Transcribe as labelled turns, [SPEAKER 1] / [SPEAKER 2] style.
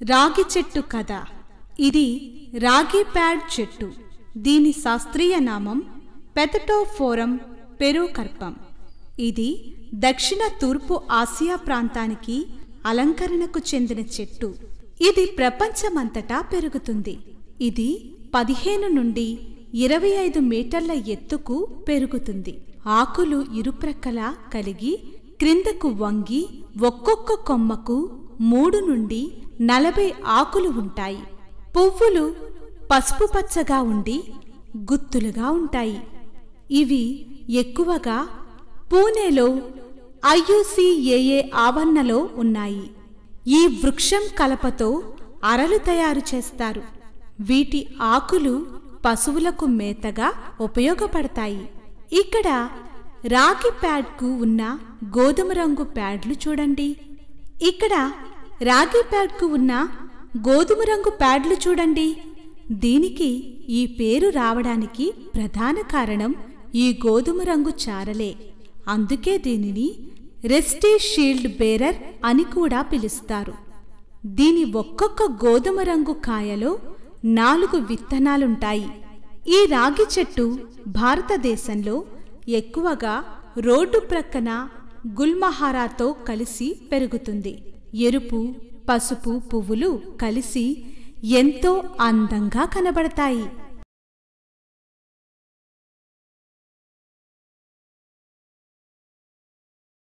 [SPEAKER 1] రాగి చెట్టు కథ. ఇది రాగి ప్యాడ్ చెట్టు. దీని శాస్త్రీయ నామం పెథటోఫోరం పెరుకర్పం ఇది దక్షిణ తూర్పు ఆసియా ప్రాంతానికి అలంకరణకు చెందిన చెట్టు. ఇది ప్రపంచమంతటా పెరుగుతుంది. ఇది పదిహేను నుండి ఇరవై ఐదు మీటర్ల ఎత్తుకు పెరుగుతుంది. ఆకులు ఇరుప్రక్కల కలిగి క్రిందకు వంగి ఒక్కొక్క కొమ్మకు మూడు నుండి నలభై ఆకులు ఉంటాయి. పువ్వులు పసుపు పచ్చగా ఉండి గుత్తులుగా ఉంటాయి. ఇవి ఎక్కువగా పూణేలో ఐయుసిఏఏ ఆవరణలో ఉన్నాయి. ఈ వృక్షం కలపతో అరలు తయారు చేస్తారు. వీటి ఆకులు పశువులకు మేతగా ఉపయోగపడతాయి. ఇక్కడ రాగి ప్యాడ్కు ఉన్న గోధుమ రంగు ప్యాడ్లు చూడండి. ఇక్కడ రాగి ప్యాడ్కు ఉన్న గోధుమ రంగు ప్యాడ్లు చూడండి. దీనికి ఈ పేరు రావడానికి ప్రధాన కారణం ఈ గోధుమ రంగు చారలే. అందుకే దీనిని రెస్టీ షీల్డ్ బేరర్ అని కూడా పిలుస్తారు. దీని ఒక్కొక్క గోధుమ రంగు కాయలో నాలుగు విత్తనాలుంటాయి. ఈ రాగి చెట్టు భారతదేశంలో ఎక్కువగా రోడ్డు ప్రక్కన గుల్మహారాతో కలిసి పెరుగుతుంది. ఎరుపు పసుపు పువ్వులు కలిసి ఎంతో అందంగా కనబడతాయి.